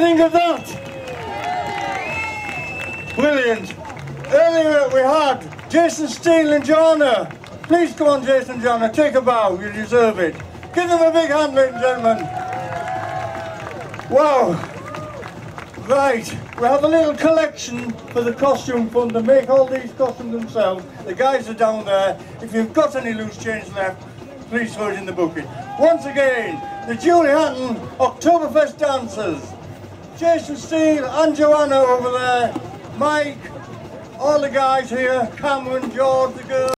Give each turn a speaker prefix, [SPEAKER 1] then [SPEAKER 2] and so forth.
[SPEAKER 1] Think of that? Brilliant. Earlier we had Jason Steele and Jana. Please come on, Jason and Joanna, take a bow, you deserve it. Give them a big hand, ladies and gentlemen. Wow. Right, we have a little collection for the costume fund. to make all these costumes themselves. The guys are down there. If you've got any loose change left, please throw it in the bucket. Once again, the Julie Hatton Oktoberfest dancers. Jason Steele and Joanna over there. Mike, all the guys here, Cameron, George, the girls.